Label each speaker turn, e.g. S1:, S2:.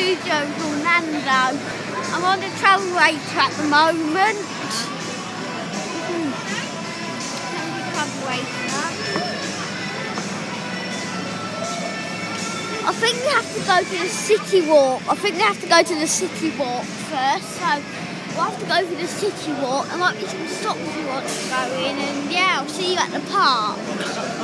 S1: Studio Orlando. I'm on the Travelator at the moment. I think we have to go to the city walk. I think we have to go to the city walk first. So we'll have to go to the city walk. There might be some stops we want to go in. And yeah, I'll see you at the park.